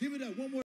Give it up one more.